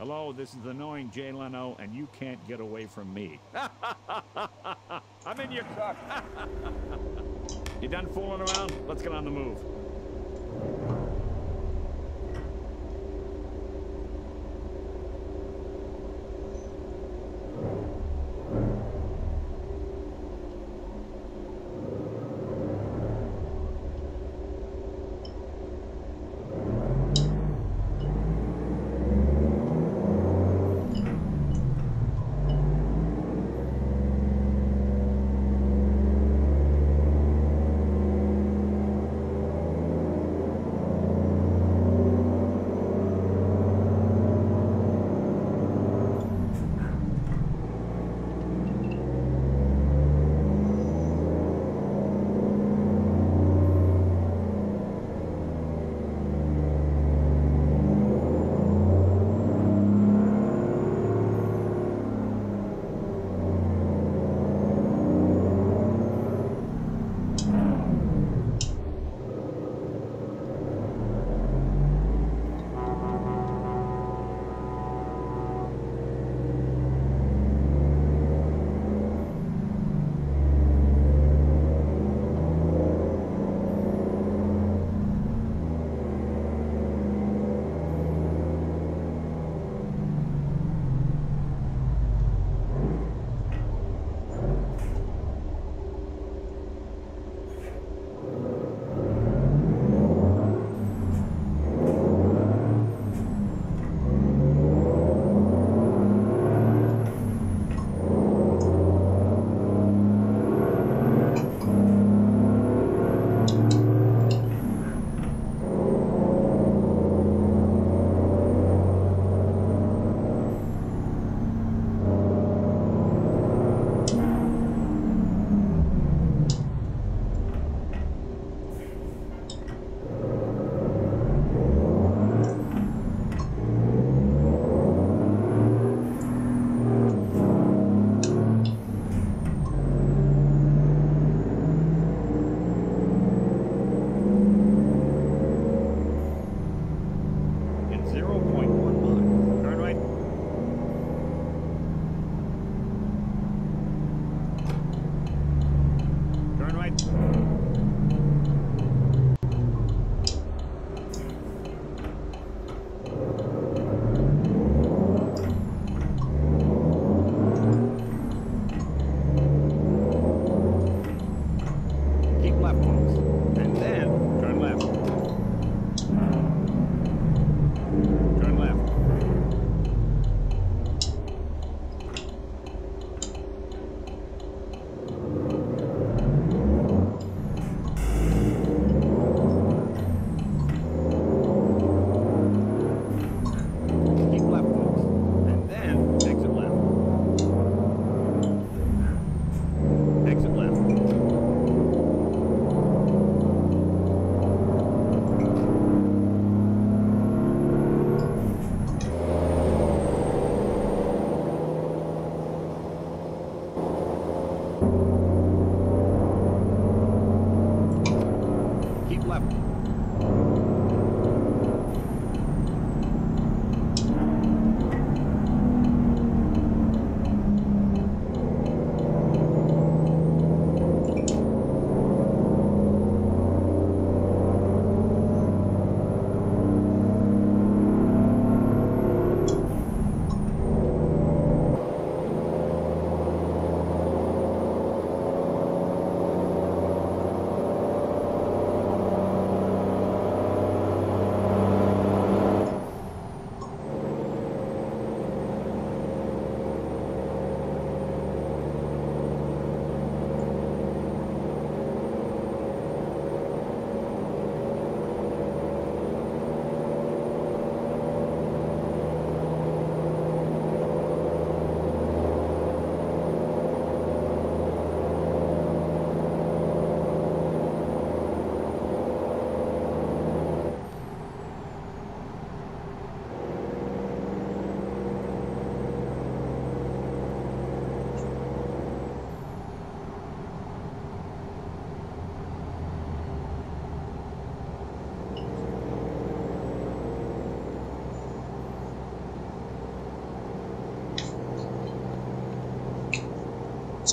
Hello, this is annoying Jay Leno, and you can't get away from me. I'm in your truck. you done fooling around? Let's get on the move.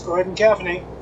Go ahead and caffeinate.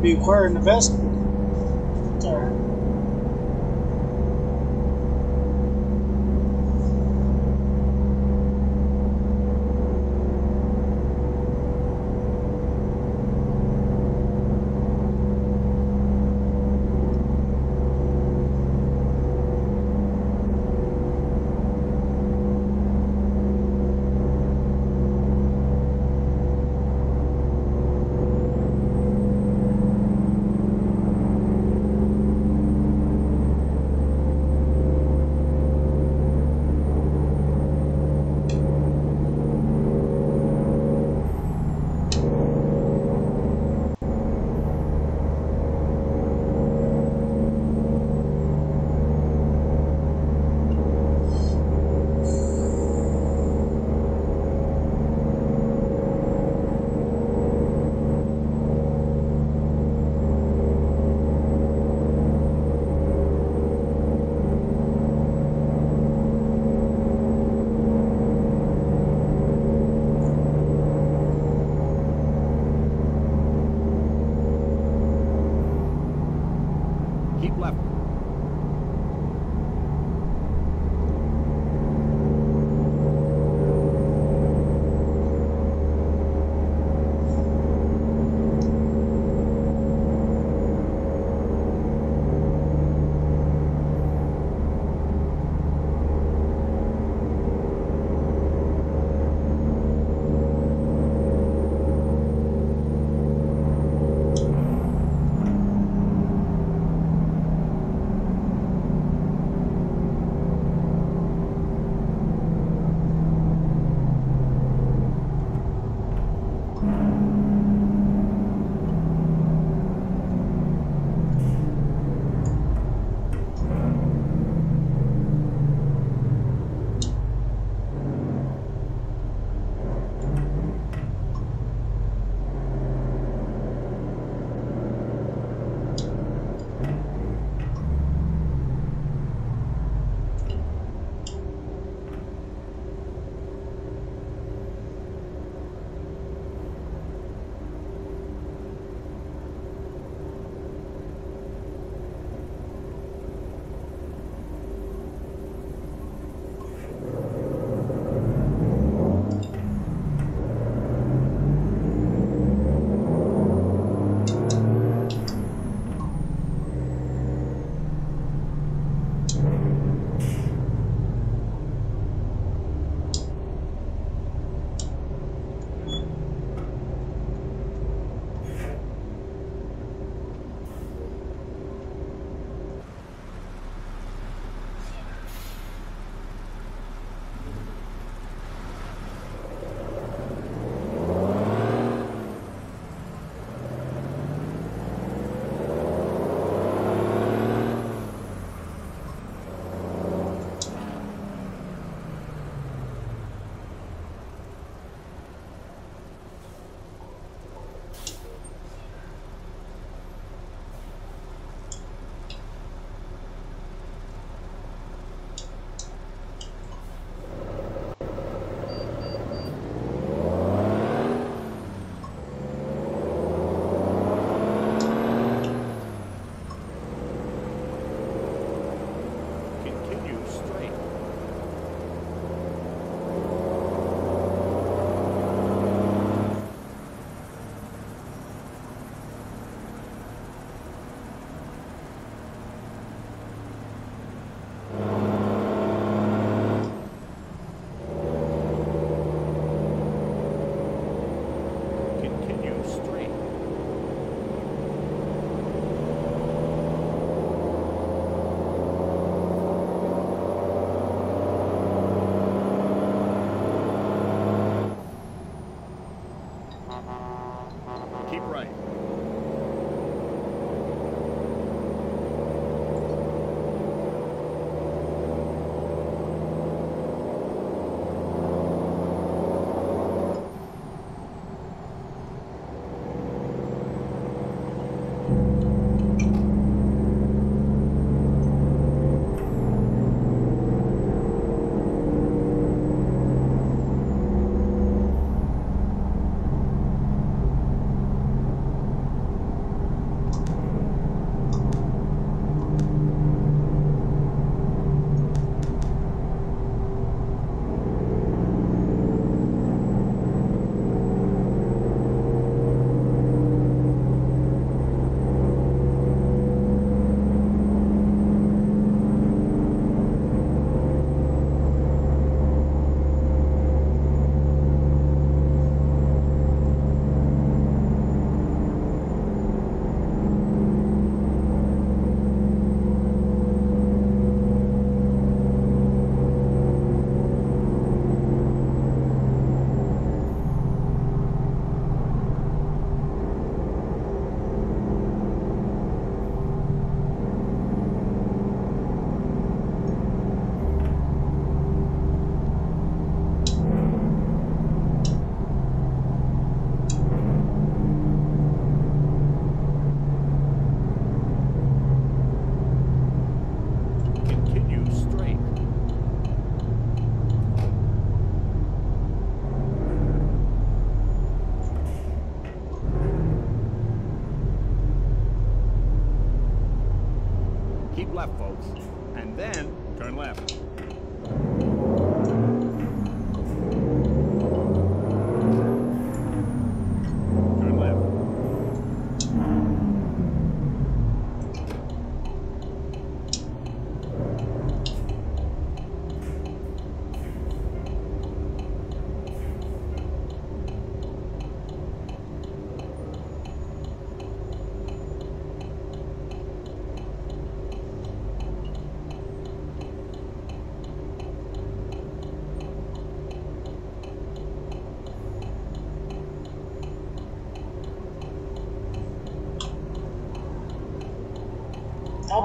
Be acquiring the vest.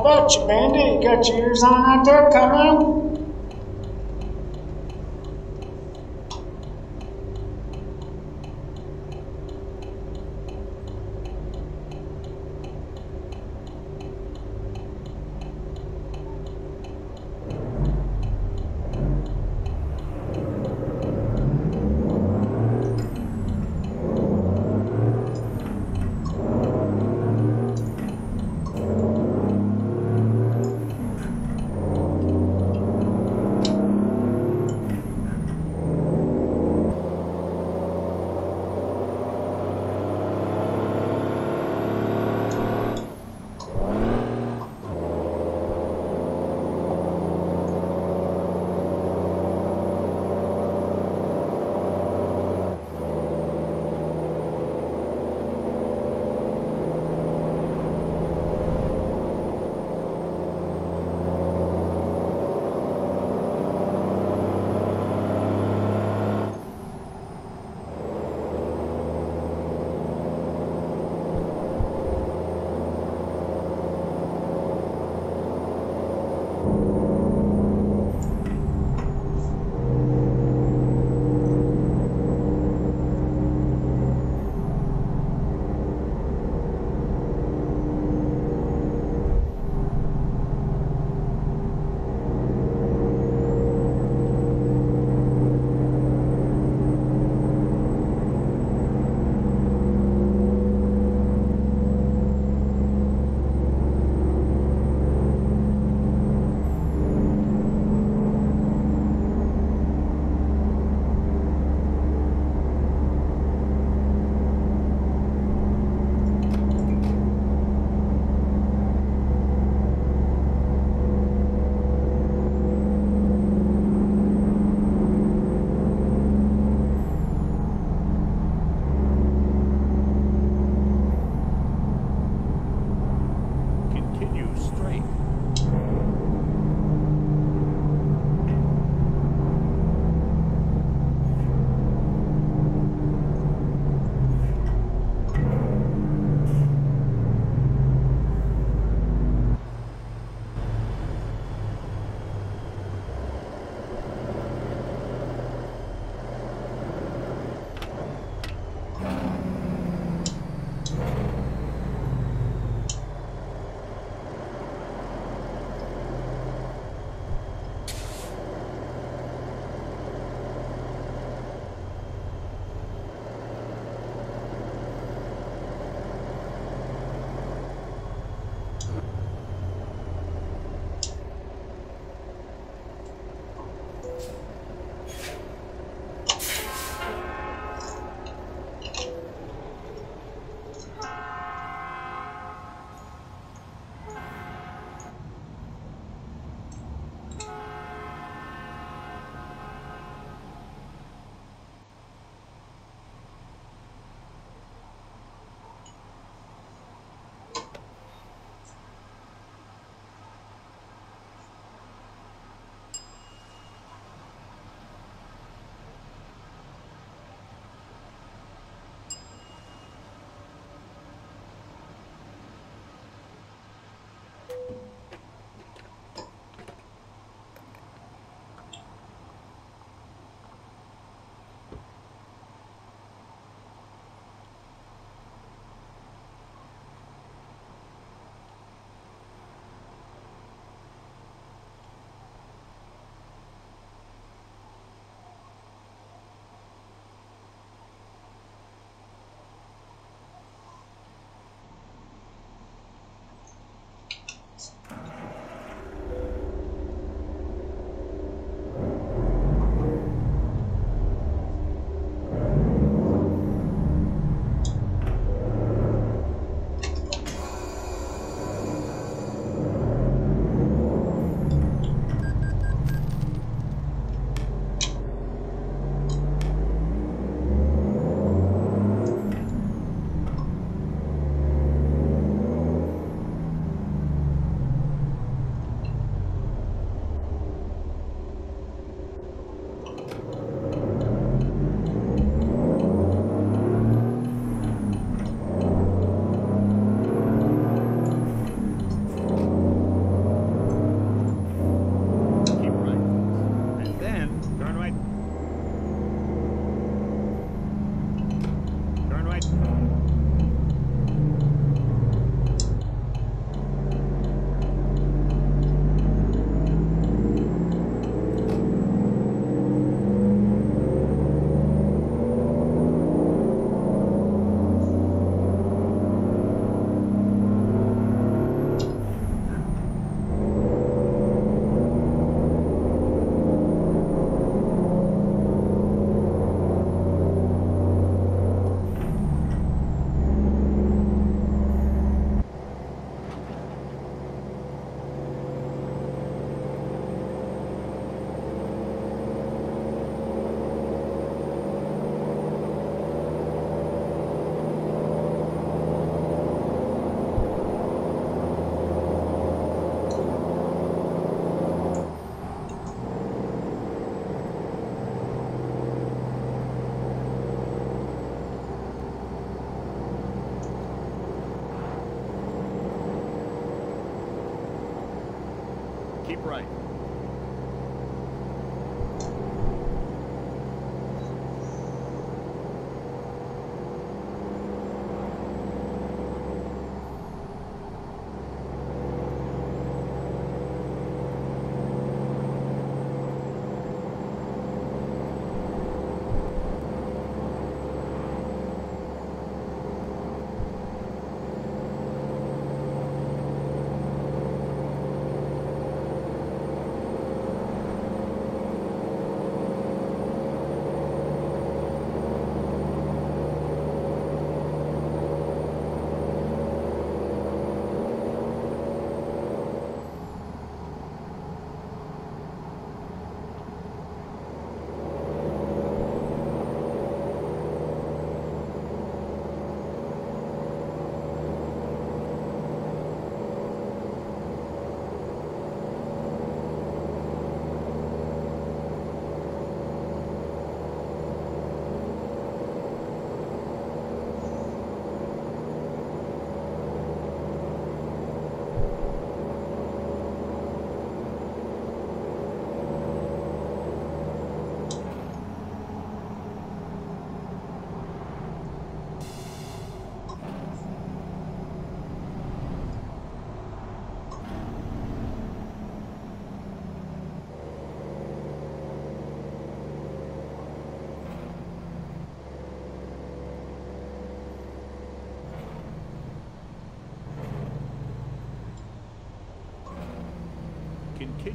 About you, Bandit? You got your ears on out there? Come on.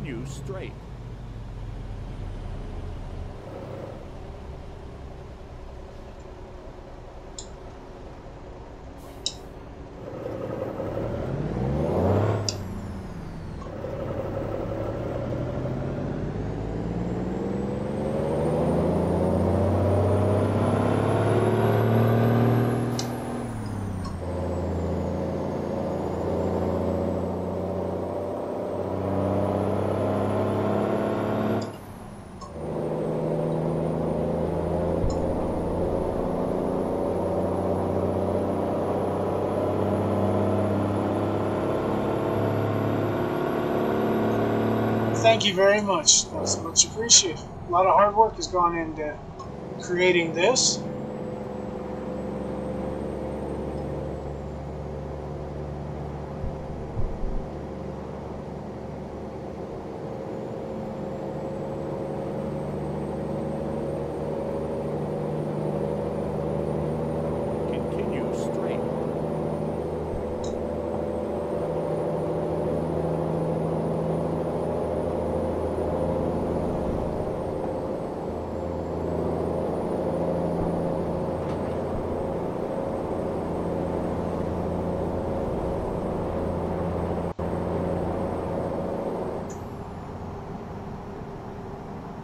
Continue straight. Thank you very much. That's much appreciated. A lot of hard work has gone into creating this. Continue straight.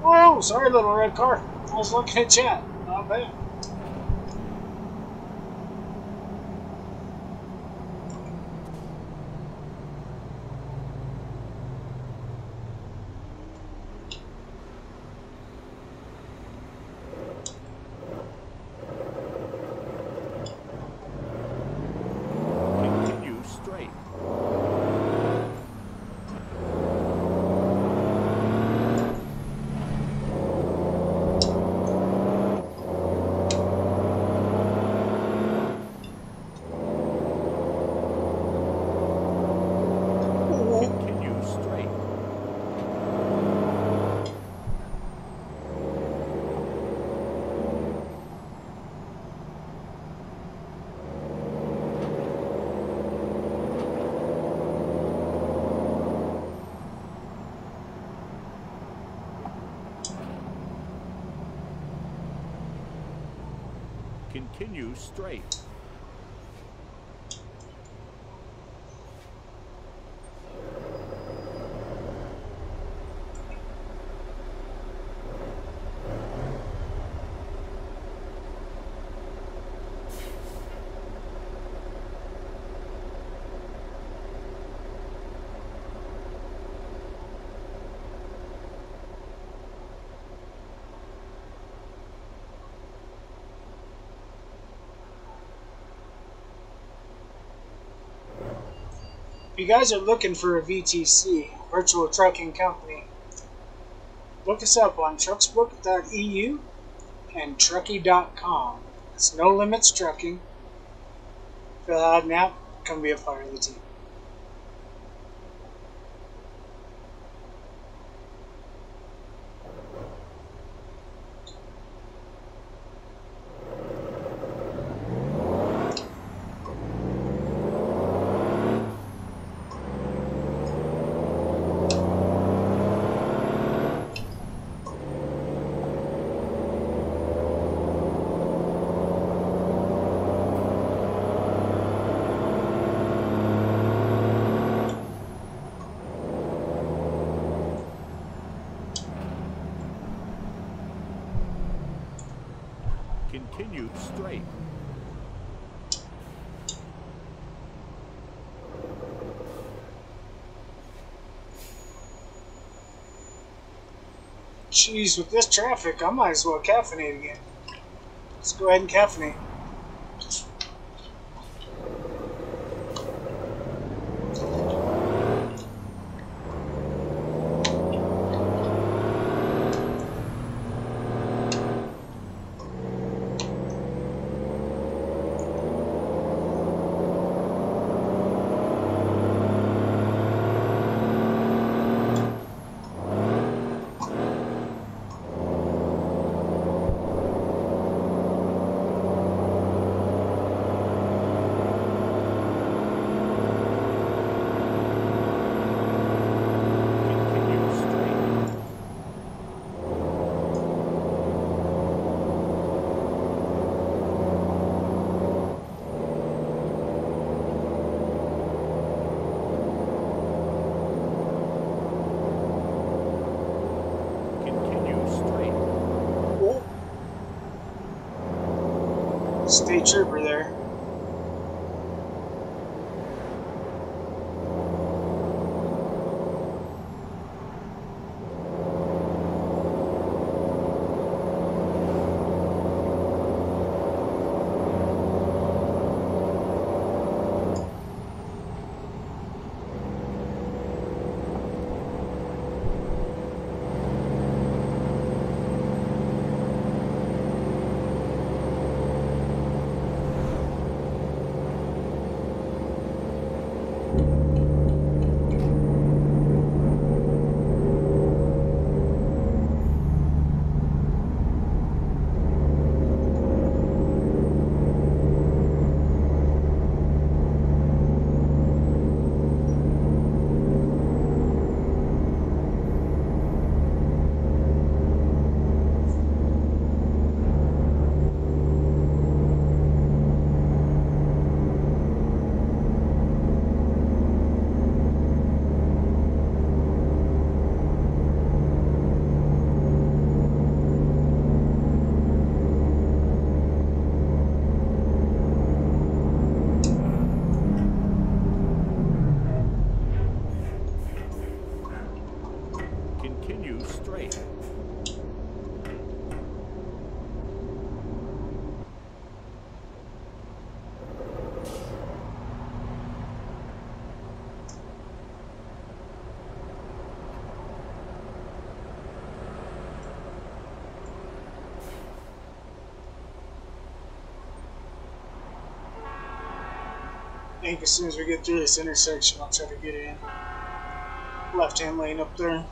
Whoa, sorry, little red car. I was looking at chat. Not bad. Continue straight. Continue straight. Continue straight. You guys are looking for a VTC, virtual trucking company, look us up on trucksbook.eu and trucky.com. It's no limits trucking. Fill out an app, come be a part of the team. Continue straight. Jeez, with this traffic, I might as well caffeinate again. Let's go ahead and caffeinate. Continue straight. Continue straight. Oh. State trooper there. Continue straight. I think as soon as we get through this intersection, I'll try to get in. Left hand lane up there.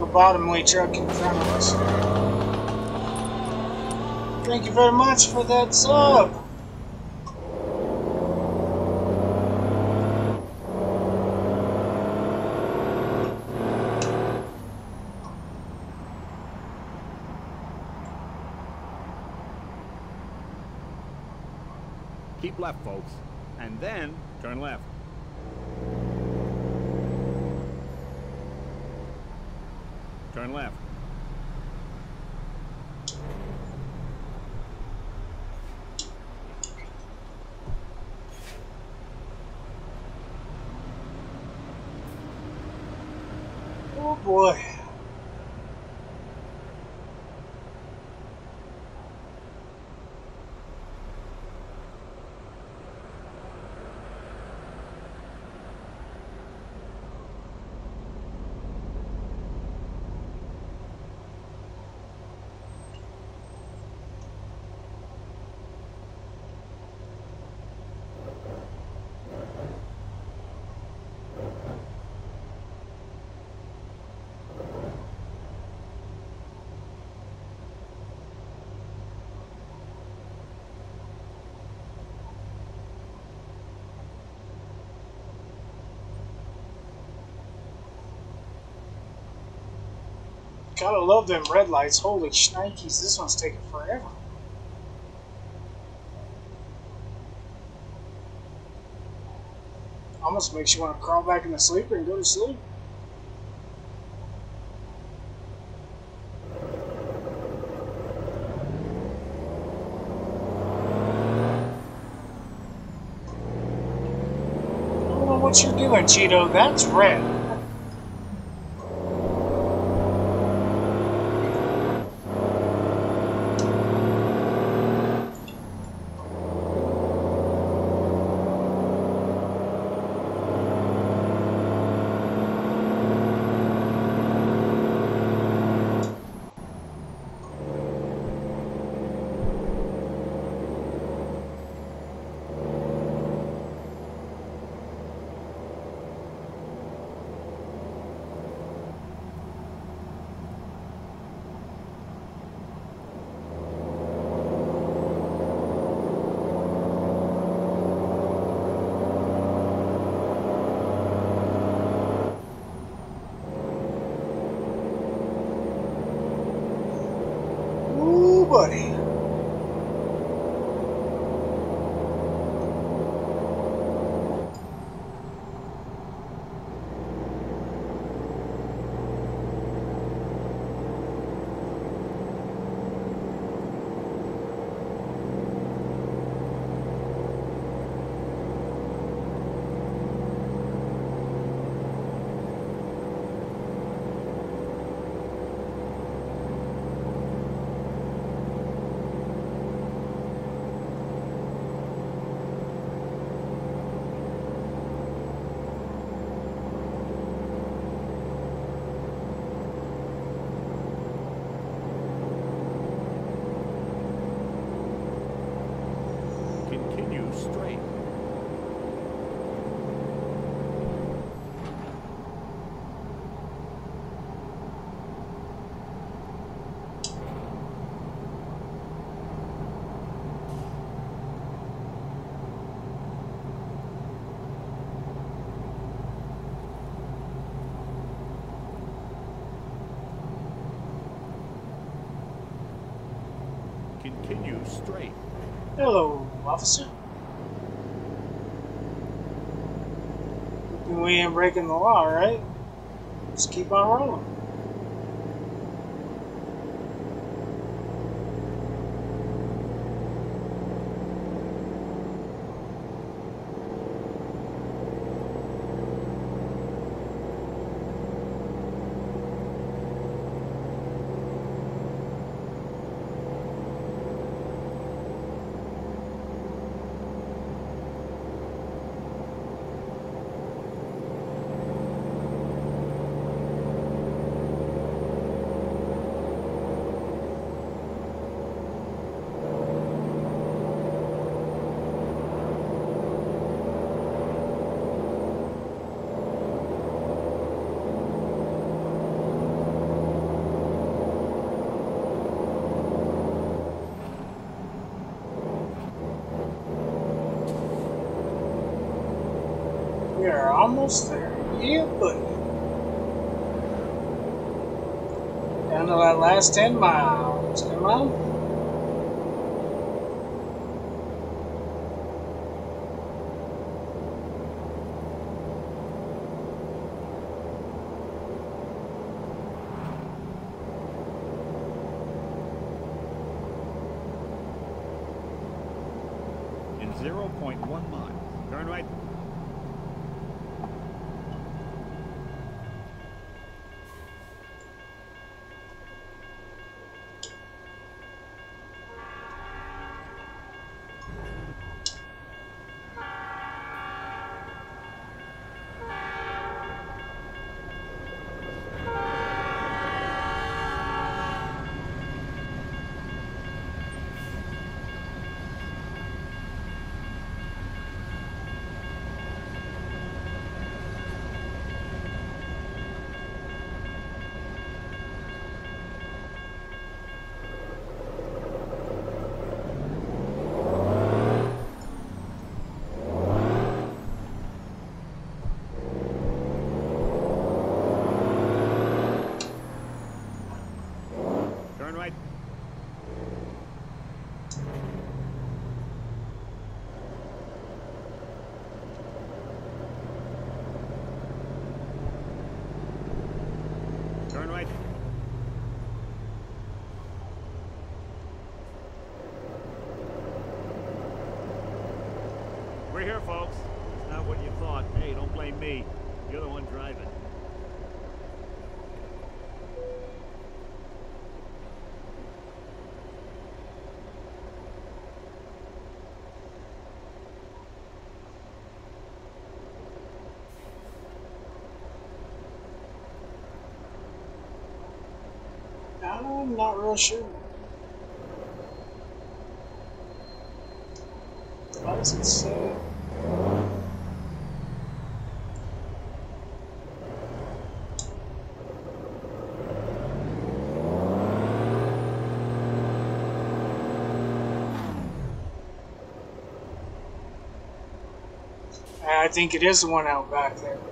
A bottom weight truck in front of us. Thank you very much for that sub. Keep left, folks. And then Turn left. Turn left. Oh boy. Gotta love them red lights. Holy shnikes, this one's taking forever. Almost makes you want to crawl back in the sleeper and go to sleep. What you're doing, Cheeto. That's red. Continue straight. Hello, officer. We ain't breaking the law, right? Just keep on rolling. that's 10 miles. Come on. In 0.1 miles. Blame me. You're the one driving. I'm not real sure. What does it say? I think it is the one out back there.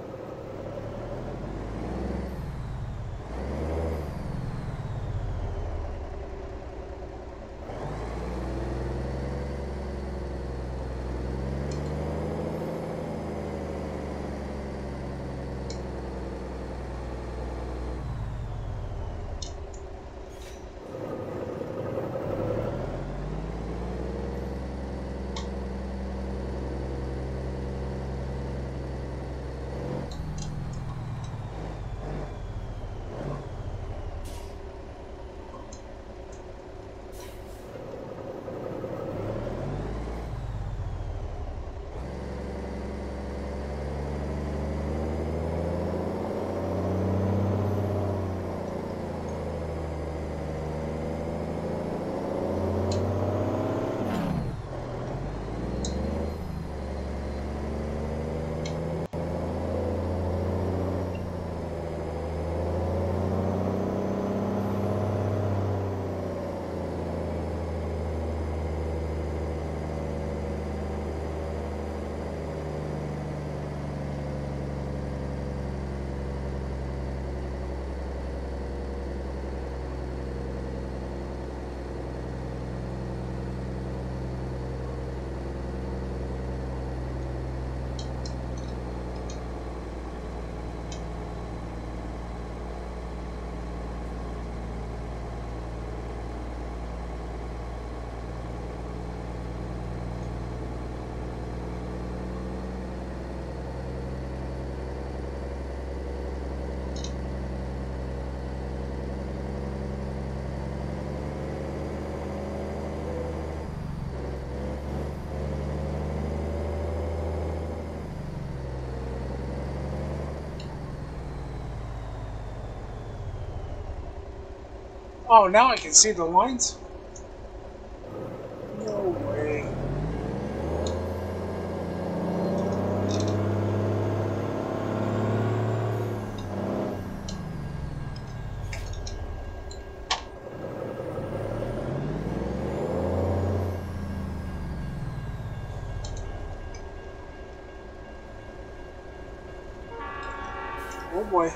Oh, now I can see the lines? No way. Oh boy.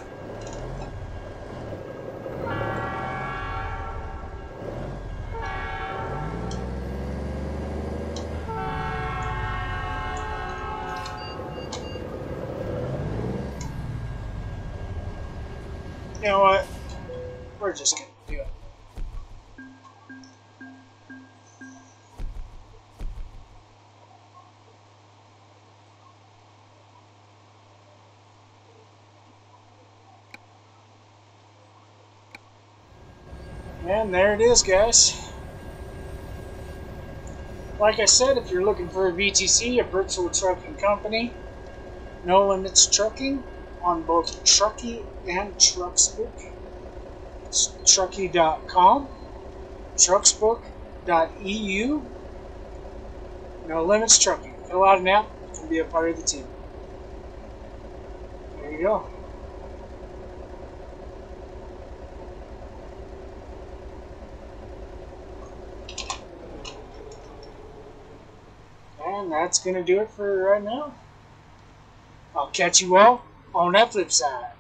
just couldn't do it. And there it is, guys. Like I said, if you're looking for a VTC, a virtual trucking company, No Limits Trucking, on both Trucky and Trucksbook. It's trucky.com, trucksbook.eu, No Limits Trucking. Fill out an app and be a part of the team. There you go. And that's going to do it for right now. I'll catch you all on that flip side.